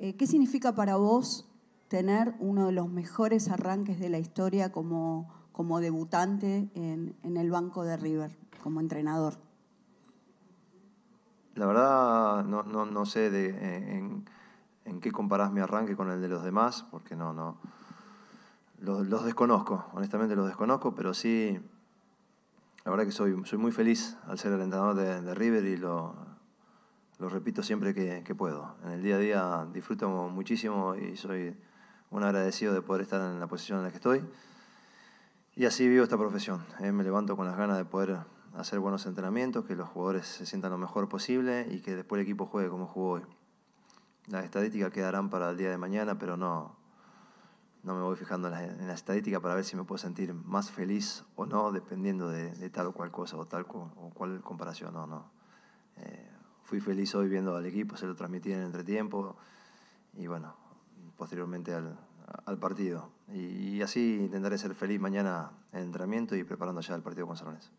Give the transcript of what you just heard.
Eh, ¿Qué significa para vos tener uno de los mejores arranques de la historia como, como debutante en, en el banco de River, como entrenador? La verdad, no, no, no sé de, en, en, qué comparás mi arranque con el de los demás, porque no, no. Los, los, desconozco, honestamente los desconozco, pero sí, la verdad que soy, soy muy feliz al ser el entrenador de, de River y lo, lo repito siempre que, que, puedo. En el día a día disfruto muchísimo y soy un agradecido de poder estar en la posición en la que estoy. Y así vivo esta profesión. Eh, me levanto con las ganas de poder hacer buenos entrenamientos, que los jugadores se sientan lo mejor posible y que después el equipo juegue como jugó hoy. Las estadísticas quedarán para el día de mañana, pero no, no me voy fijando en la, en para ver si me puedo sentir más feliz o no, dependiendo de, de tal o cual cosa o tal o cual comparación. No, no. Eh, fui feliz hoy viendo al equipo, se lo transmití en el entretiempo y bueno, posteriormente al, al partido. Y, así intentaré ser feliz mañana en entrenamiento y preparando ya el partido con Salones.